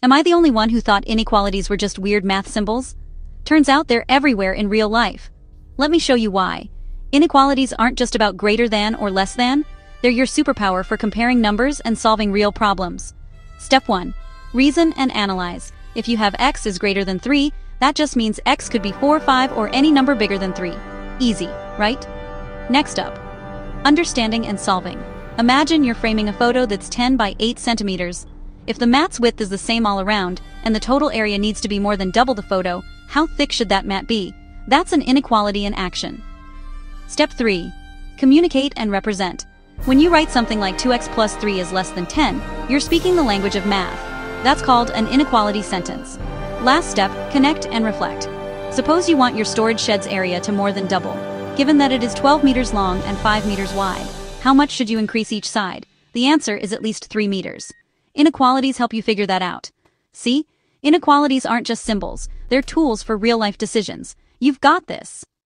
Am I the only one who thought inequalities were just weird math symbols? Turns out they're everywhere in real life. Let me show you why. Inequalities aren't just about greater than or less than, they're your superpower for comparing numbers and solving real problems. Step 1. Reason and analyze. If you have x is greater than 3, that just means x could be 4, 5, or any number bigger than 3. Easy, right? Next up. Understanding and solving. Imagine you're framing a photo that's 10 by 8 centimeters. If the mat's width is the same all around, and the total area needs to be more than double the photo, how thick should that mat be? That's an inequality in action. Step 3. Communicate and represent. When you write something like 2x plus 3 is less than 10, you're speaking the language of math. That's called an inequality sentence. Last step, connect and reflect. Suppose you want your storage shed's area to more than double. Given that it is 12 meters long and 5 meters wide, how much should you increase each side? The answer is at least 3 meters. Inequalities help you figure that out. See? Inequalities aren't just symbols, they're tools for real-life decisions. You've got this.